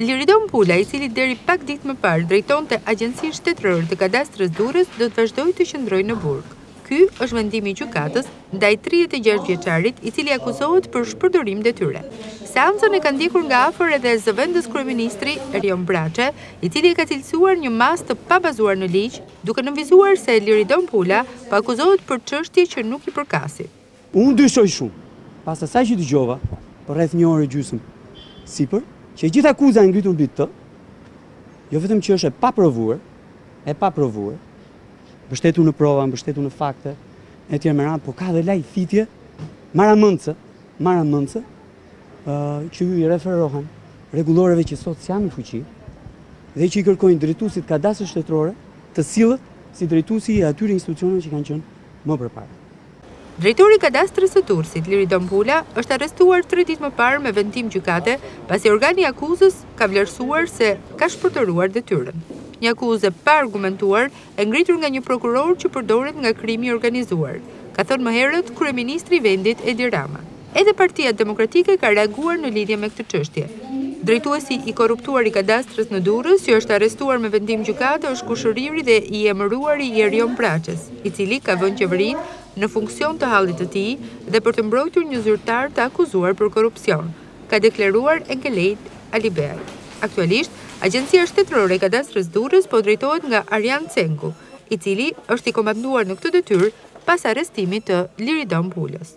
Liridon Pula, i cili deri pak ditë më parë drejtonte Agjencinë Shtetërore të Kadastrës Durrës, do të vazhdojë të qëndrojë në burg. Ky është vendimi i gjykatës ndaj tridhjetë e gjashtë vjeçarit, i cili akuzohet për shpërdorim detyre. Seancën e ka ndjekur nga afër edhe zëvendëskryeministri Erion Braçe, i cili e ka cilësuar një masë të pabazuar në ligj, duke nënvizuar se Liridon Pula po akuzohet për çështje që nuk i përkasin. Unë dyshoj shumë, pas asaj që dëgjova për rreth një orë e gjysmë sipër, që e gjithë akuza e ngritur mbi të, jo vetëm që është e paprovuar, e paprovuar, mbështetur në prova, mbështetur në fakte, e tjerë me radhë, por ka dhe lajthitje marramendëse, marramendëse, që u referohen rregulloreve që sot s'janë në fuqi, dhe që i kërkojnë drejtuesit të Kadastrës shtetërore, të sillet si drejtuesi i atyre institucioneve që kanë qenë më përpara. Drejtori i Kadastrës së Durrësit, Liridon Pula, është arrestuar tre ditë më parë me vendim gjykate, pasi organi i akuzës ka vlerësuar se ka shpërdoruar detyrën. Një akuzë e paargumentuar, e ngritur nga një prokuror që përdoret nga krimi i organizuar, ka thënë më herët kryeministri i vendit, Edi Rama. Edhe Partia Demokratike ka reaguar në lidhje me këtë çështje. Drejtuesi i korruptuar i Kadastrës në Durrës, që është arrestuar me vendim gjykate është kushëriri dhe i emëruari i Erion Braçes, i cili ka vënë qeverinë në funksion të hallit të tij dhe për të mbrojtur një zyrtar të akuzuar për korrupsion, ka deklaruar Enkelejd Alibeaj. Aktualisht, Agjencia Shtetërore e Kadastrës Durrës po drejtohet nga Arjan Cenku, i cili është i komanduar në këtë detyrë pas arrestimit të Liridon Pulës.